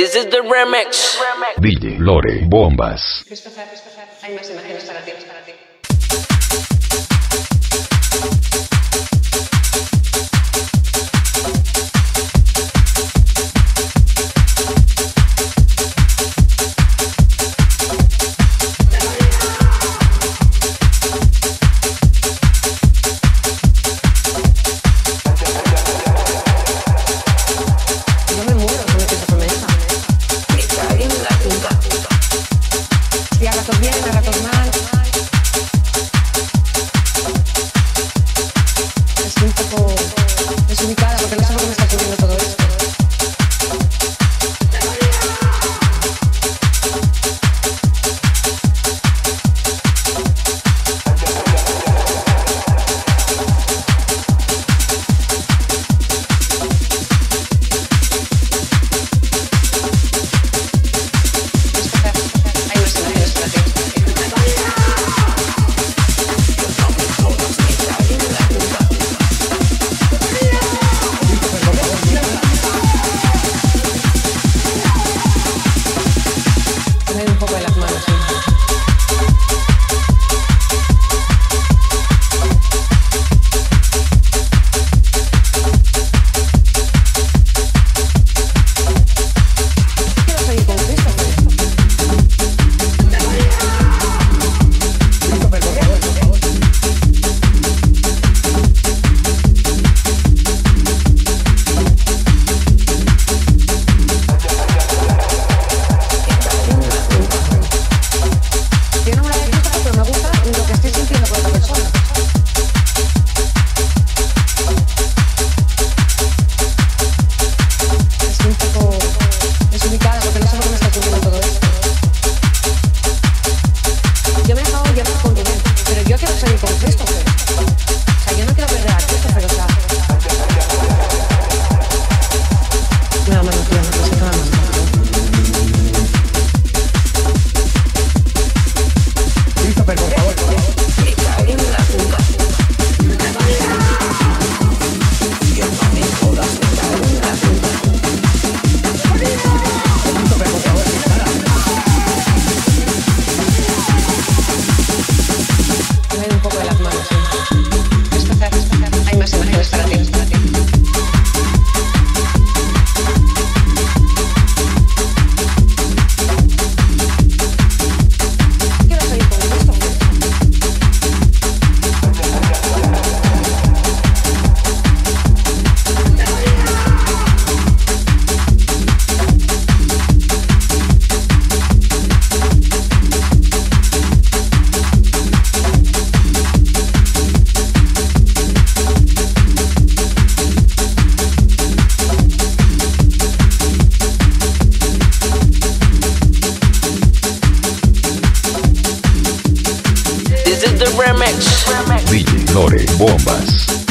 This is the remix. Billy, Lore, bombas. Christopher, Christopher, hay más imágenes para ti. resolviera. Yo quiero seguir con Cristo. Remix. DJ Bombas.